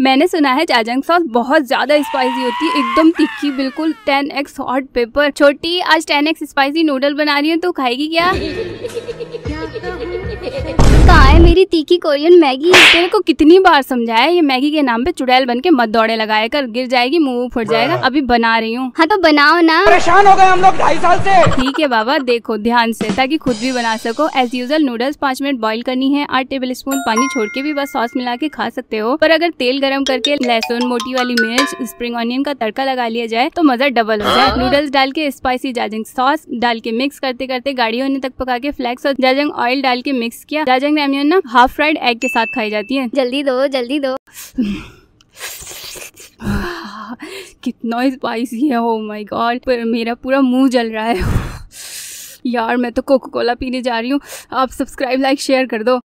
मैंने सुना है जाजंग सॉस बहुत ज़्यादा स्पाइसी होती है, एकदम तिखी, बिल्कुल टेन एक्स हॉट पेपर छोटी, आज टेन एक्स स्पाइसी नूडल बना रही हूँ तो खाएगी क्या? मेरी तीखी कोरियन मैगी तेरे को कितनी बार समझाया? ये मैगी के नाम पे चुड़ैल बन के मत दौड़े लगाए कर गिर जाएगी मुँह फुट जाएगा अभी बना रही हूँ। हाँ तो बनाओ ना। परेशान हो गए हम लोग ढाई साल से। ठीक है बाबा देखो ध्यान से ताकि खुद भी बना सको। एज यूजल नूडल्स पाँच मिनट बॉईल करनी है। आठ टेबल स्पून पानी छोड़ के भी बस सॉस मिला के खा सकते हो। पर अगर तेल गरम करके लहसुन मोटी वाली मिर्च स्प्रिंग ऑनियन का तड़का लगा लिया जाए तो मज़ा डबल हो जाए। नूडल्स डाल के स्पाइसी जाजंग सॉस डाल के मिक्स करते करते गाड़ी होने तक पका के फ्लेक्स और जाजंग ऑयल डाल के मिक्स किया। जाजंग रैमियन ना हाफ़ फ्राइड एग के साथ खाई जाती है। जल्दी दो जल्दी दो। कितना स्पाइसी है ओ माय गॉड पर मेरा पूरा मुँह जल रहा है। यार मैं तो कोको कोला पीने जा रही हूँ। आप सब्सक्राइब लाइक शेयर कर दो।